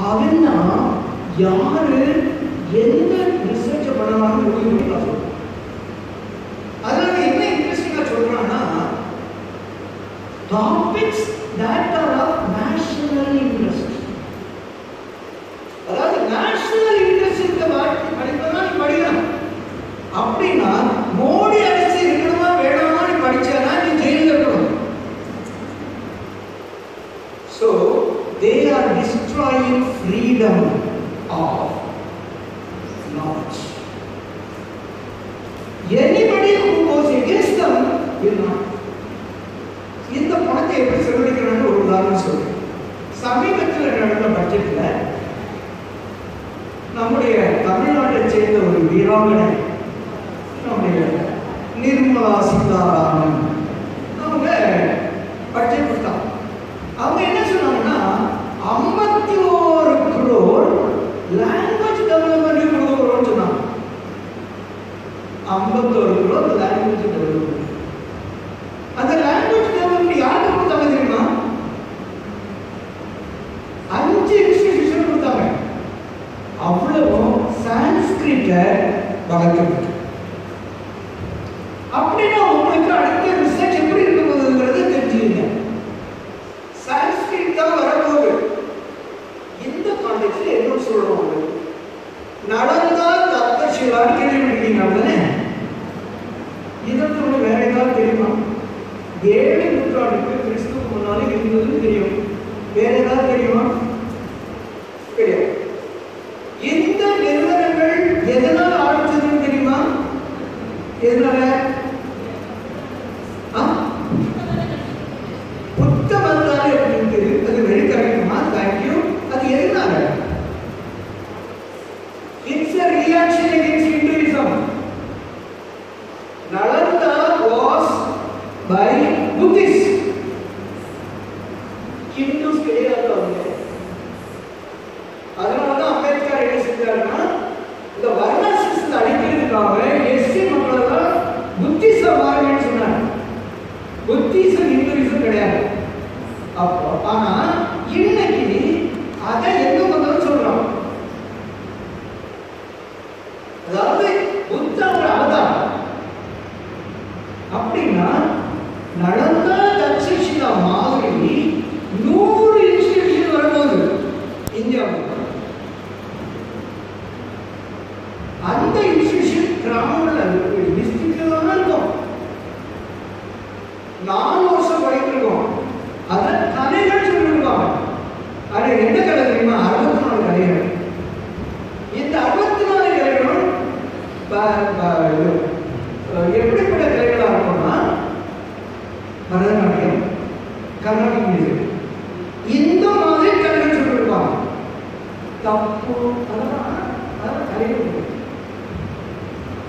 அவன்னா யாரு எந்த ரிசர்ச் பண்ணலாம்னு முடிவு பண்ணி பார்க்கணும் அதனால என்ன இன்ட்ரெஸ்டிங்கா சொல்றான்னா டாபிக்ஸ் தட் ಸಂಸ್ಕೃತ वक्तव्यम् அதாவது புத்தனோட அவதாரம். அப்படின்னா நட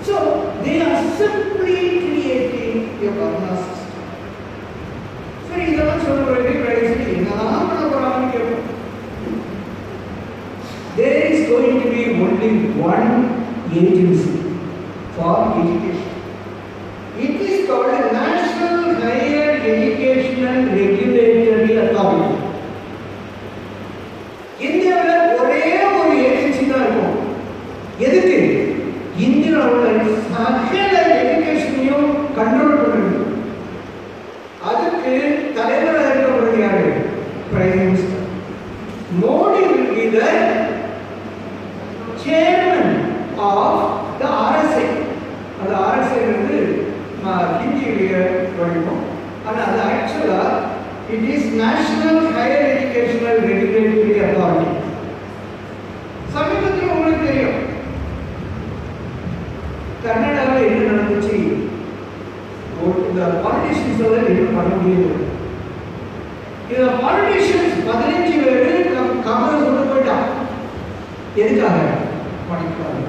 So they are simply creating a Varna There is going to be only one agency for education. ángeles, ah, ángeles, que es mío, cuando பதினஞ்சு பேரு கபரை கொண்டு போயிட்டான். எதுக்காக? படிப்பாங்க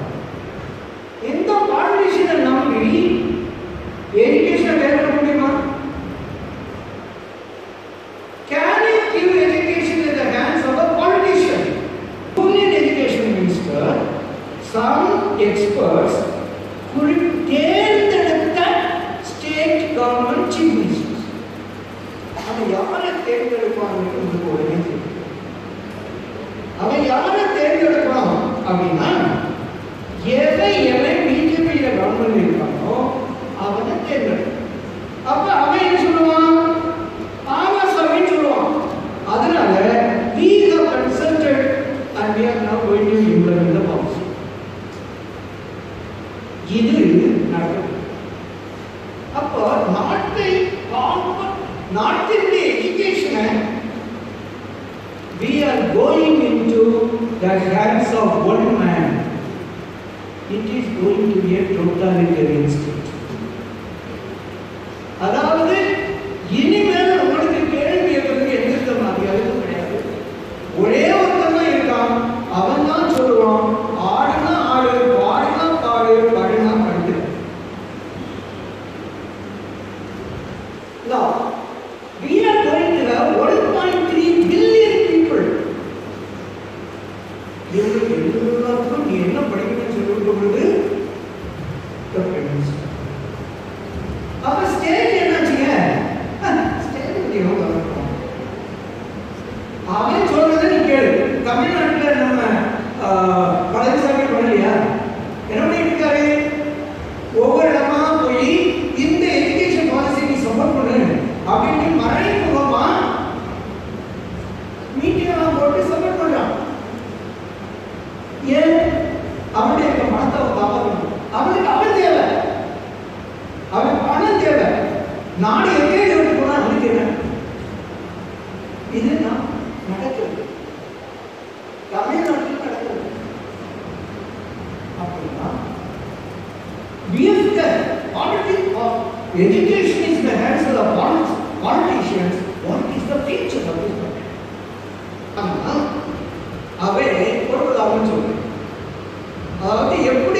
Поехали.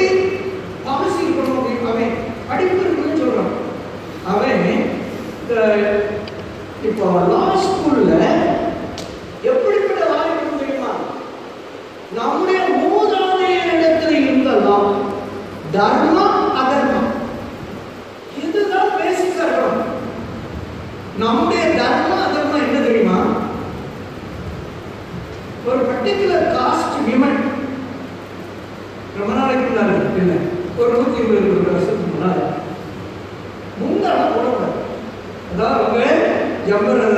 그 다음에 연면을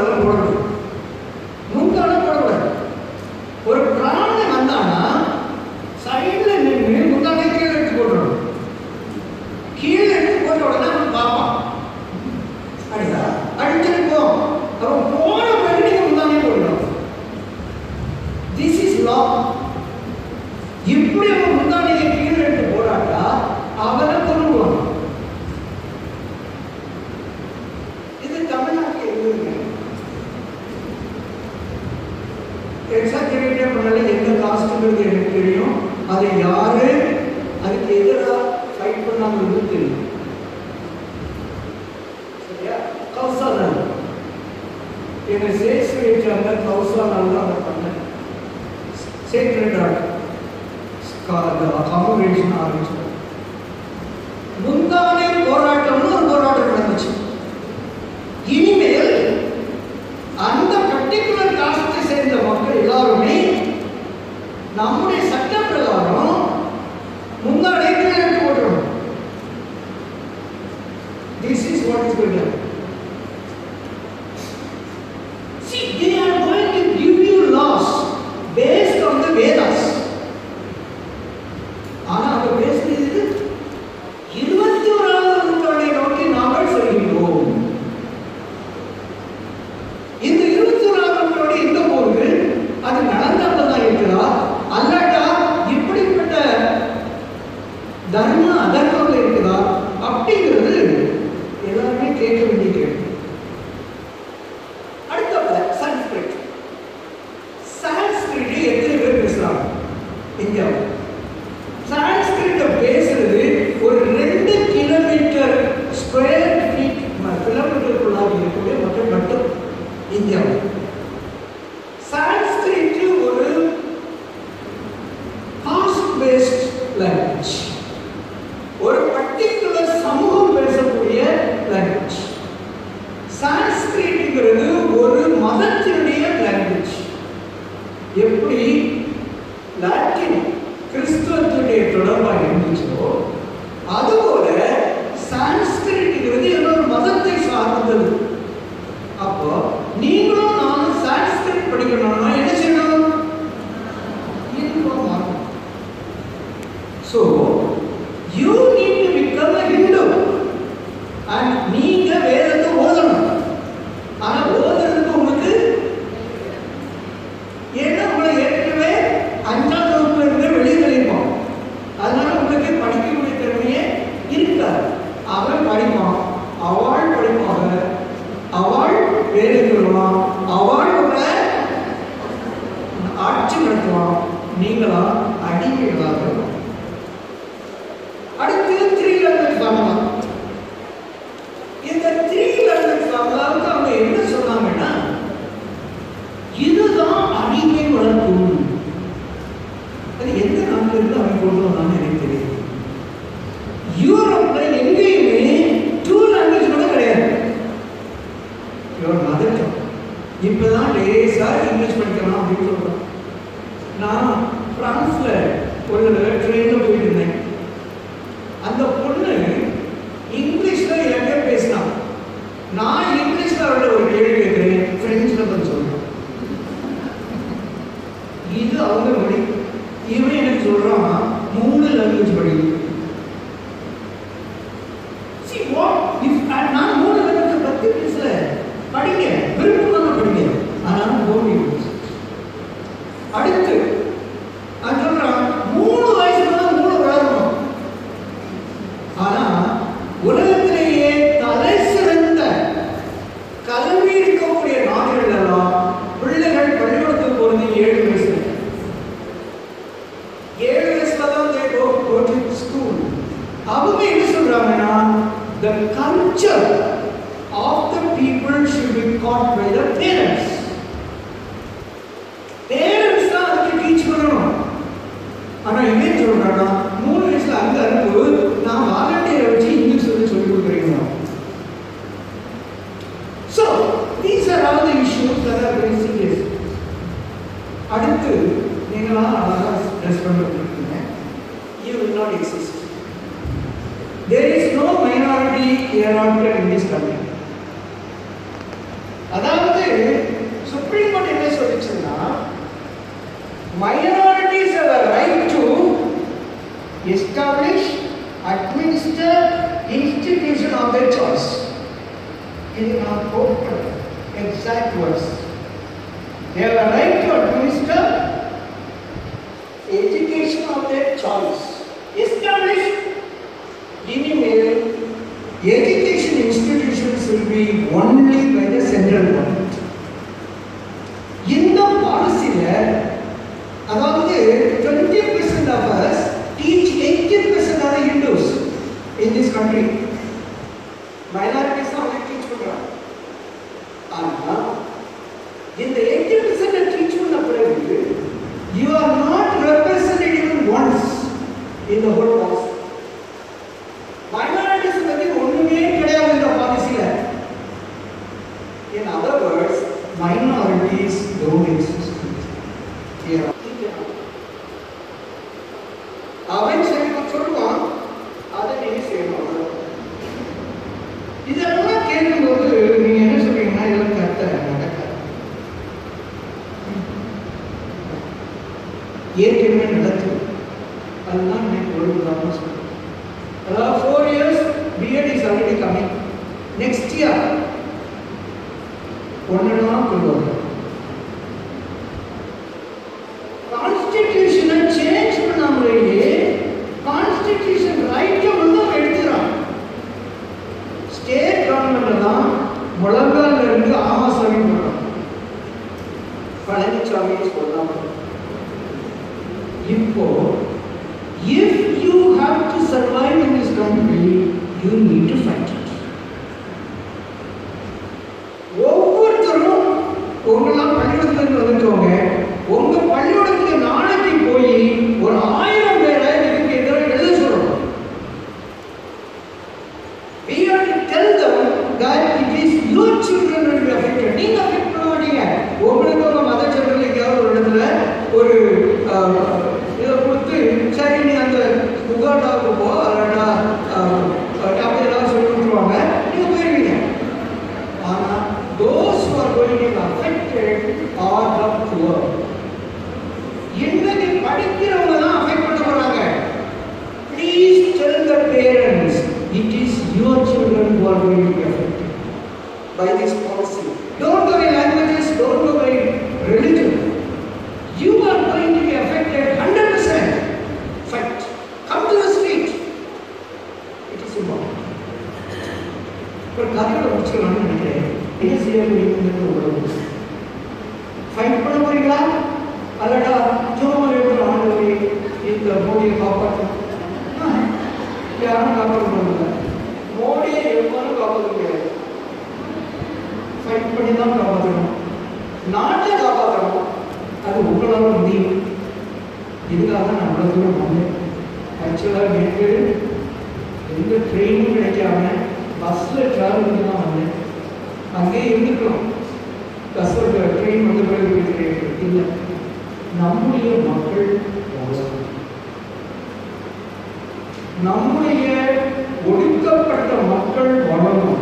ಎದುರ ಫೈಟ್ ನಾವು ಇರುತ್ತೀವಿ ಸರಿಯಾ ಕೌಸಲ ಏನು ಸೇಸ್ವಿ ಅಂದ್ರೆ ಕೌಸಲ ಅಂತ ಅದಕ್ಕೆ ಸೇಕ್ರೆಡ್ ಆರ್ಟ್ ಕಾದ ಕಾಂಬಿನೇಷನ್ ಆರ್ಟ್ இது அவங்க படி இவன் எனக்கு சொல்கிறான் மூணு லாங்குவேஜ் படிக்கணும் culture of the people should be caught by the parents. Parents தான் அதுக்கு டீச் பண்ணணும். ஆனால் என்ன சொல்கிறேன்னா மூணு வயசில் அங்கே அனுப்பு நான் வாலண்டியரை வச்சு இங்கிலீஷ் வந்து சொல்லி கொடுக்குறீங்க so these are all the issues that are very serious அடுத்து நீங்களாம் அழகாக ட்ரெஸ் பண்ணுறோம் hereafter in this country அதாவது சுப்ரீம் கோர்ட் என்ன சொல்லிச்சுன்னா minorities have right to establish administer institution of their choice இது நான் quote exact words they've right to administer education of their choice. Establish Education institutions will be only by the central government. In the policy there, about 20% of us teach 80% of the Hindus in this country. அதுதான் எனக்கு ஒழுங்குதான் சொல்லுவோம் அதாவது four years BEd is already coming next year ஒன்றுனா கொண்டு வருவோம் உங்களெல்லாம் பள்ளிக்கூடத்துல இருந்து வந்திருக்கவங்க உங்க பள்ளியோடத்துல நாடு parents it is your children who are going to be affected by this policy. Don't go by languages, don't go by religion. You are going to be affected 100%. Fact. Come to the street. It is important. ஒரு கதையோட முடிச்சுக்கலாம்னு நினைக்கிறேன் என்ன செய்ய முடியுங்கிறது உங்களுக்கு fight பண்ண போறீங்களா அல்லடா ஜோமர் இருக்கிற ஆண்டவரே இந்த மோடியை காப்பாற்றணும் ஆ, யாரும் காப்பாற்ற முடியல காப்பாற்ற முடியாது ஃபைட் பண்ணி தான் காப்பாற்றணும் நாட்டை காப்பாற்றணும் அது உங்களால் முடியும் இதுக்காக நான் அவ்வளோ தூரம் வந்தேன் ஆக்சுவலாக நேற்று எந்த ட்ரெயினும் கிடைக்காம பஸ்ஸில் ட்ராவல் பண்ணி தான் வந்தேன் அங்கேயே இருந்துக்கலாம் பஸ்ஸில் ட்ரெயின் பிறகு போயிட்டு இல்லை. நம்முடைய மக்கள் நம்முடைய ஒடுக்கப்பட்ட மக்கள் வளரும்.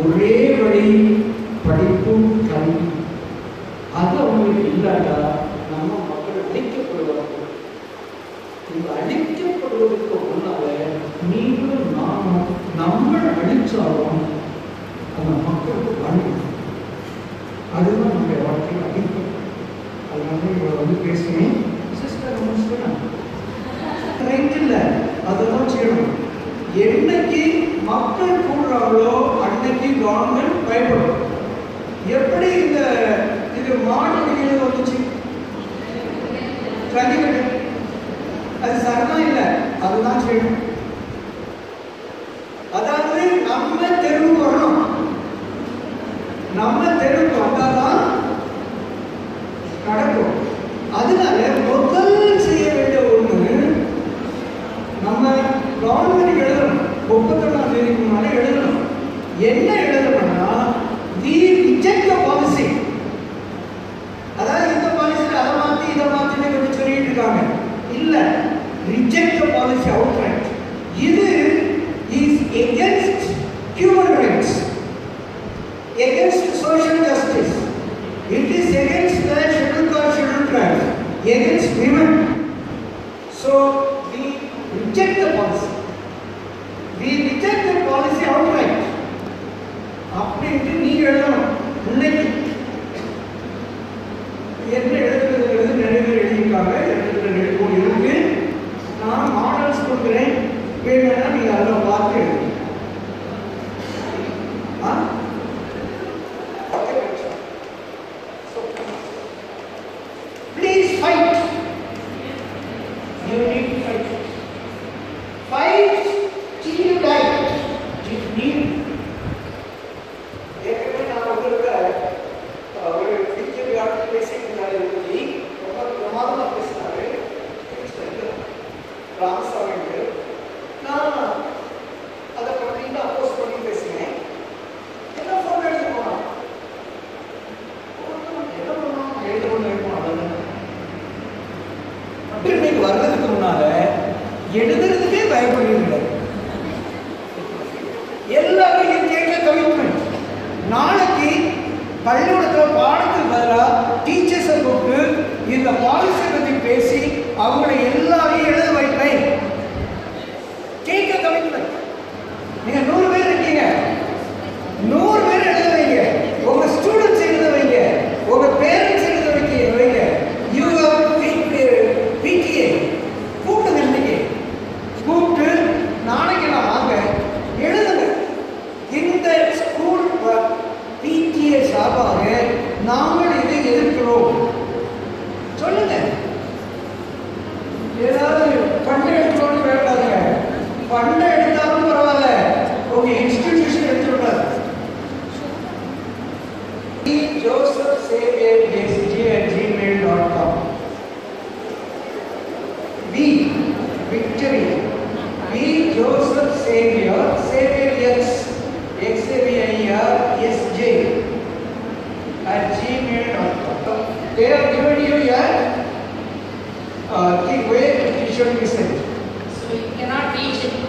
ஒரே வழி படிப்பும் கல்வி. அது அவங்களுக்கு இல்லாட்டா நடக்கும். அதனால முதல் செய்ய வேண்டிய ஒன்று நம்ம கவர்மெண்ட் எழுதணும் ஒப்பந்தம் எழுதணும். என்ன para Be victory. Be Joseph Xavier. Xavier X. X-A-V-I-R-S-J at gmail.com. They have given you a uh, thing where you should be sent. So you cannot reach it.